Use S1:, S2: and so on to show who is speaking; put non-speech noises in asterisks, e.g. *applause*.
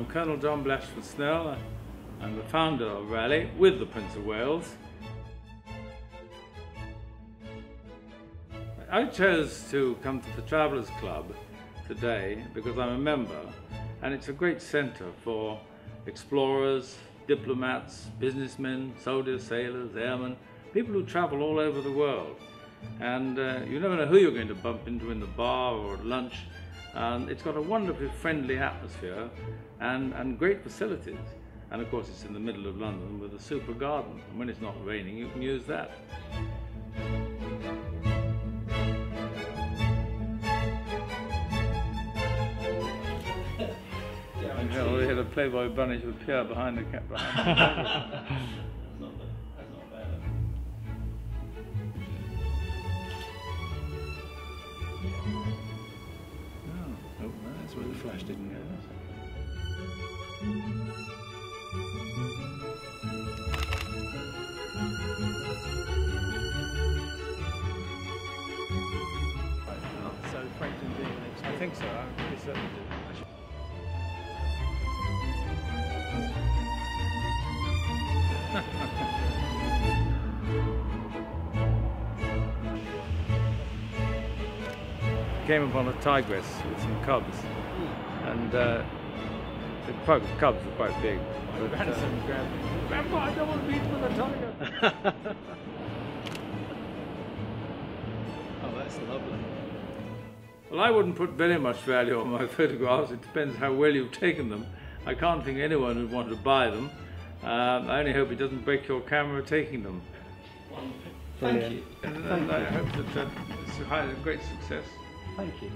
S1: I'm Colonel John Blashford Snell. I'm the founder of Raleigh with the Prince of Wales. I chose to come to the Travellers Club today because I'm a member and it's a great centre for explorers, diplomats, businessmen, soldiers, sailors, airmen, people who travel all over the world. And uh, you never know who you're going to bump into in the bar or at lunch. And it's got a wonderfully friendly atmosphere and, and great facilities. And of course, it's in the middle of London with a super garden. And when it's not raining, you can use that. *laughs* Hell, we had a Playboy bunny appear behind the cat. *laughs*
S2: that's where the flash didn't go. So Frankton being next
S1: I think so. I'm pretty certain. it did. *laughs* Came upon a tigress with some cubs, and uh, the cubs, cubs were quite big.
S2: My
S1: but, uh,
S2: grabbed me. Grandpa, I don't want to meet with a tiger. *laughs* oh, that's lovely.
S1: Well, I wouldn't put very much value on my *laughs* photographs. It depends how well you've taken them. I can't think anyone would want to buy them. Um, I only hope it doesn't break your camera taking them.
S2: Thank you.
S1: And, and I hope that uh, it's a a great success.
S2: Thank you.